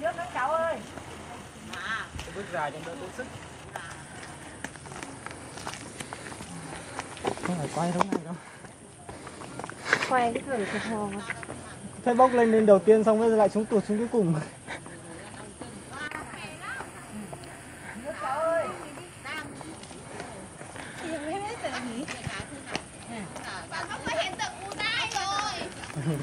nước các cháu ơi bước dài cho đỡ tốn sức không phải quay đúng này đâu quay cái cửa thật hò thấy bốc lên lên đầu tiên xong rồi lại xuống tụt xuống cuối cùng. không có hiện tượng